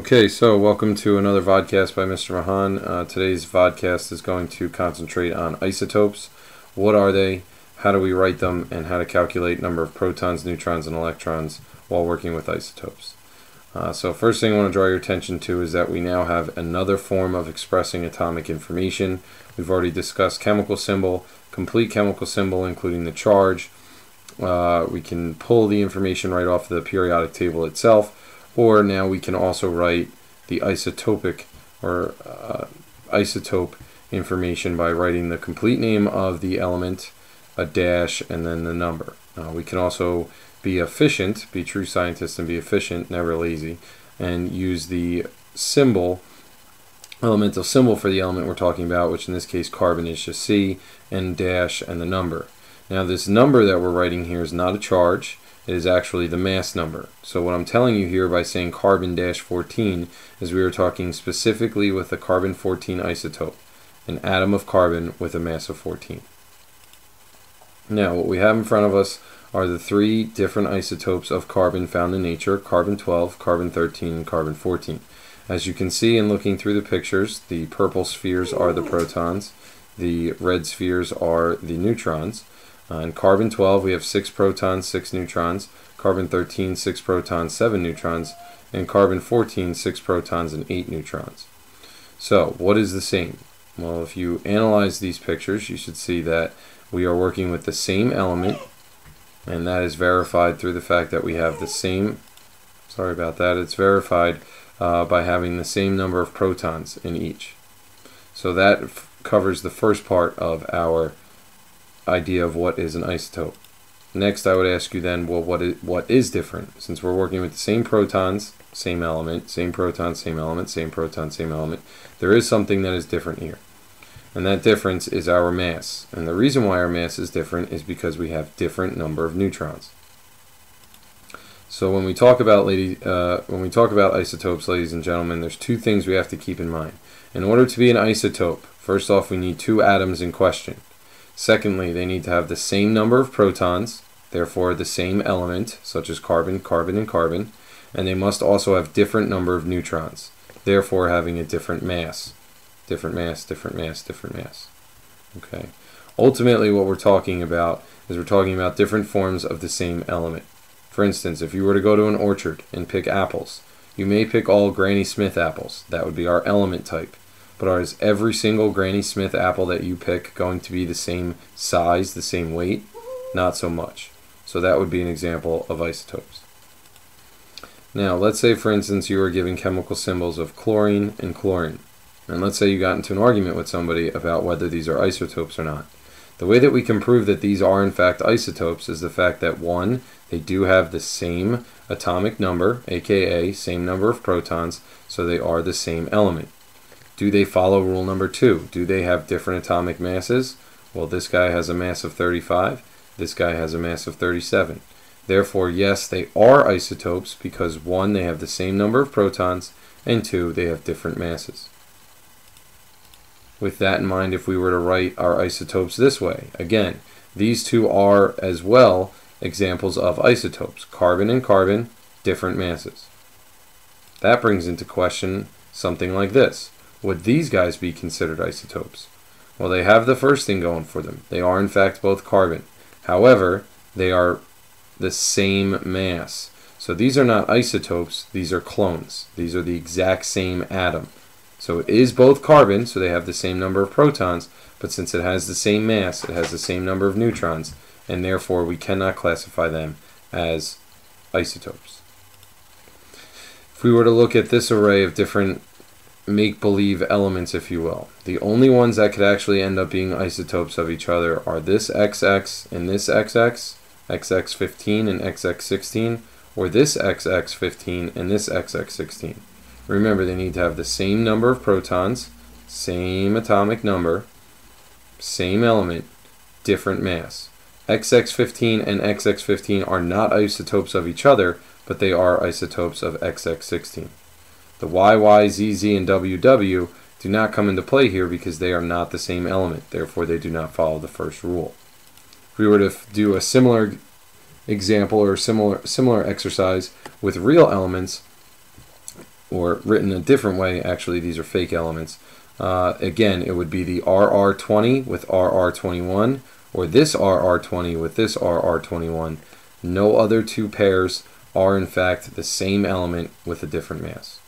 Okay, so welcome to another vodcast by Mr. Mahan. Uh, today's vodcast is going to concentrate on isotopes. What are they? How do we write them? And how to calculate number of protons, neutrons, and electrons while working with isotopes. Uh, so first thing I want to draw your attention to is that we now have another form of expressing atomic information. We've already discussed chemical symbol, complete chemical symbol including the charge. Uh, we can pull the information right off the periodic table itself or now we can also write the isotopic or uh, isotope information by writing the complete name of the element, a dash, and then the number. Uh, we can also be efficient, be true scientists and be efficient, never lazy, and use the symbol, elemental symbol for the element we're talking about, which in this case carbon is just C, and dash and the number. Now this number that we're writing here is not a charge, is actually the mass number. So what I'm telling you here by saying carbon-14 is we are talking specifically with the carbon-14 isotope, an atom of carbon with a mass of 14. Now what we have in front of us are the three different isotopes of carbon found in nature, carbon-12, carbon-13, and carbon-14. As you can see in looking through the pictures, the purple spheres are the protons, the red spheres are the neutrons, uh, in carbon-12, we have 6 protons, 6 neutrons. Carbon-13, 6 protons, 7 neutrons. And carbon-14, 6 protons and 8 neutrons. So, what is the same? Well, if you analyze these pictures, you should see that we are working with the same element, and that is verified through the fact that we have the same, sorry about that, it's verified uh, by having the same number of protons in each. So that covers the first part of our idea of what is an isotope. Next, I would ask you then, well, what is, what is different? Since we're working with the same protons, same element, same proton, same element, same proton, same element, there is something that is different here. And that difference is our mass. And the reason why our mass is different is because we have different number of neutrons. So when we talk about lady, uh, when we talk about isotopes, ladies and gentlemen, there's two things we have to keep in mind. In order to be an isotope, first off, we need two atoms in question. Secondly, they need to have the same number of protons, therefore the same element, such as carbon, carbon, and carbon, and they must also have different number of neutrons, therefore having a different mass. Different mass, different mass, different mass. Okay. Ultimately, what we're talking about is we're talking about different forms of the same element. For instance, if you were to go to an orchard and pick apples, you may pick all Granny Smith apples. That would be our element type. But are is every single Granny Smith apple that you pick going to be the same size, the same weight? Not so much. So that would be an example of isotopes. Now, let's say, for instance, you were given chemical symbols of chlorine and chlorine. And let's say you got into an argument with somebody about whether these are isotopes or not. The way that we can prove that these are in fact isotopes is the fact that one, they do have the same atomic number, aka same number of protons, so they are the same element. Do they follow rule number two? Do they have different atomic masses? Well, this guy has a mass of 35. This guy has a mass of 37. Therefore, yes, they are isotopes because one, they have the same number of protons, and two, they have different masses. With that in mind, if we were to write our isotopes this way, again, these two are as well examples of isotopes. Carbon and carbon, different masses. That brings into question something like this. Would these guys be considered isotopes? Well, they have the first thing going for them. They are, in fact, both carbon. However, they are the same mass. So these are not isotopes, these are clones. These are the exact same atom. So it is both carbon, so they have the same number of protons, but since it has the same mass, it has the same number of neutrons, and therefore we cannot classify them as isotopes. If we were to look at this array of different make-believe elements, if you will. The only ones that could actually end up being isotopes of each other are this XX and this XX, XX15 and XX16, or this XX15 and this XX16. Remember, they need to have the same number of protons, same atomic number, same element, different mass. XX15 and XX15 are not isotopes of each other, but they are isotopes of XX16. The YY, ZZ, and WW do not come into play here because they are not the same element. Therefore, they do not follow the first rule. If we were to do a similar example or similar similar exercise with real elements, or written a different way, actually these are fake elements. Uh, again, it would be the RR20 with RR21, or this RR20 with this RR21. No other two pairs are in fact the same element with a different mass.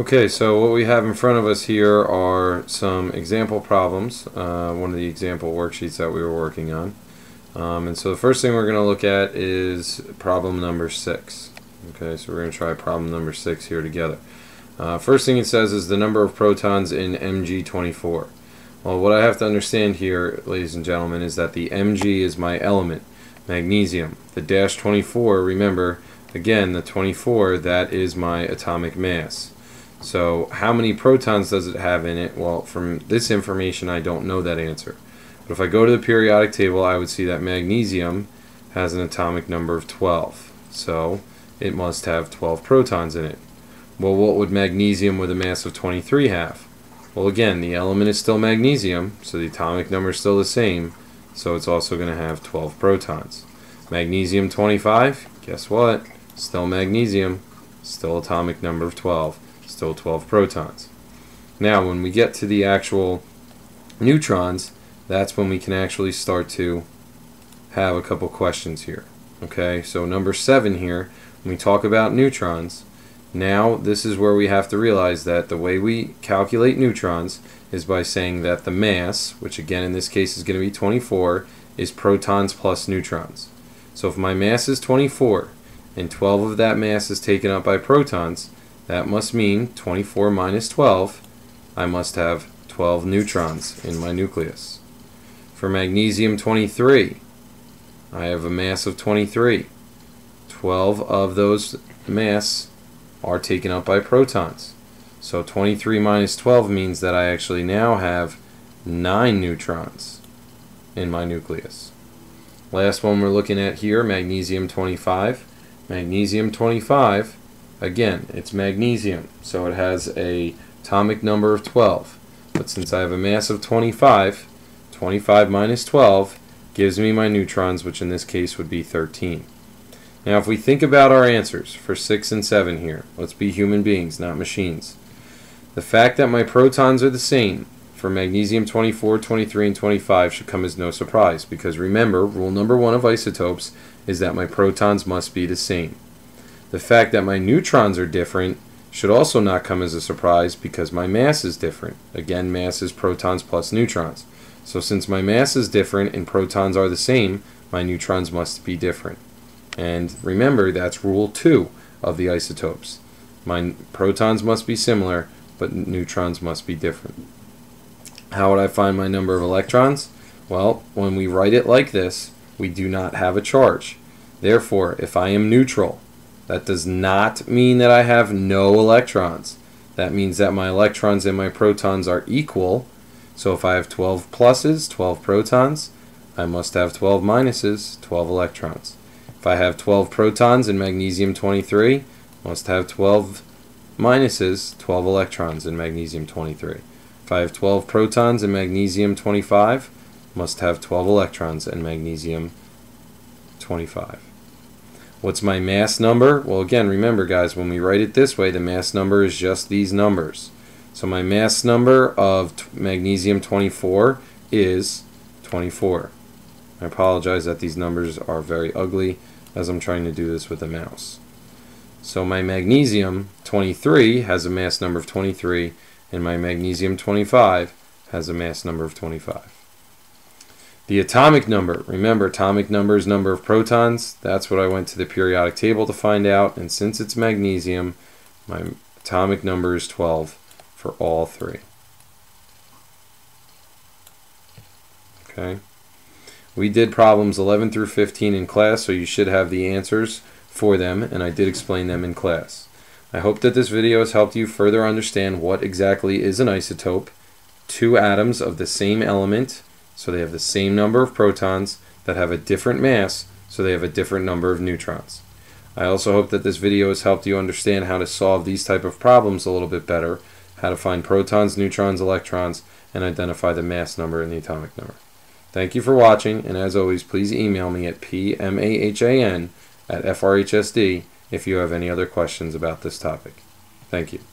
Okay, so what we have in front of us here are some example problems, uh, one of the example worksheets that we were working on. Um, and so the first thing we're going to look at is problem number six. Okay, so we're going to try problem number six here together. Uh, first thing it says is the number of protons in Mg24. Well, what I have to understand here, ladies and gentlemen, is that the Mg is my element, magnesium. The dash 24, remember, again, the 24, that is my atomic mass. So how many protons does it have in it? Well, from this information, I don't know that answer. But if I go to the periodic table, I would see that magnesium has an atomic number of 12. So it must have 12 protons in it. Well, what would magnesium with a mass of 23 have? Well, again, the element is still magnesium, so the atomic number is still the same, so it's also going to have 12 protons. Magnesium 25, guess what? Still magnesium, still atomic number of 12, still 12 protons. Now, when we get to the actual neutrons, that's when we can actually start to have a couple questions here. Okay, so number 7 here, when we talk about neutrons, now, this is where we have to realize that the way we calculate neutrons is by saying that the mass, which again in this case is going to be 24, is protons plus neutrons. So if my mass is 24 and 12 of that mass is taken up by protons, that must mean 24 minus 12, I must have 12 neutrons in my nucleus. For magnesium 23, I have a mass of 23. 12 of those mass are taken up by protons. So 23 minus 12 means that I actually now have 9 neutrons in my nucleus. Last one we're looking at here, magnesium 25. Magnesium 25, again, it's magnesium, so it has a atomic number of 12. But since I have a mass of 25, 25 minus 12 gives me my neutrons, which in this case would be 13. Now, if we think about our answers for 6 and 7 here, let's be human beings, not machines. The fact that my protons are the same for magnesium 24, 23, and 25 should come as no surprise because remember, rule number one of isotopes is that my protons must be the same. The fact that my neutrons are different should also not come as a surprise because my mass is different. Again, mass is protons plus neutrons. So since my mass is different and protons are the same, my neutrons must be different. And remember, that's rule two of the isotopes. My protons must be similar, but neutrons must be different. How would I find my number of electrons? Well, when we write it like this, we do not have a charge. Therefore, if I am neutral, that does not mean that I have no electrons. That means that my electrons and my protons are equal. So if I have 12 pluses, 12 protons, I must have 12 minuses, 12 electrons. If I have 12 protons in magnesium 23, must have 12 minuses, 12 electrons in magnesium 23. If I have 12 protons in magnesium 25, must have 12 electrons in magnesium 25. What's my mass number? Well, again, remember, guys, when we write it this way, the mass number is just these numbers. So my mass number of magnesium 24 is 24. I apologize that these numbers are very ugly as I'm trying to do this with a mouse. So my magnesium 23 has a mass number of 23 and my magnesium 25 has a mass number of 25. The atomic number, remember atomic number is number of protons. That's what I went to the periodic table to find out and since it's magnesium, my atomic number is 12 for all three. Okay. We did problems 11 through 15 in class, so you should have the answers for them, and I did explain them in class. I hope that this video has helped you further understand what exactly is an isotope. Two atoms of the same element, so they have the same number of protons, that have a different mass, so they have a different number of neutrons. I also hope that this video has helped you understand how to solve these type of problems a little bit better, how to find protons, neutrons, electrons, and identify the mass number and the atomic number. Thank you for watching, and as always, please email me at pmahan at frhsd if you have any other questions about this topic. Thank you.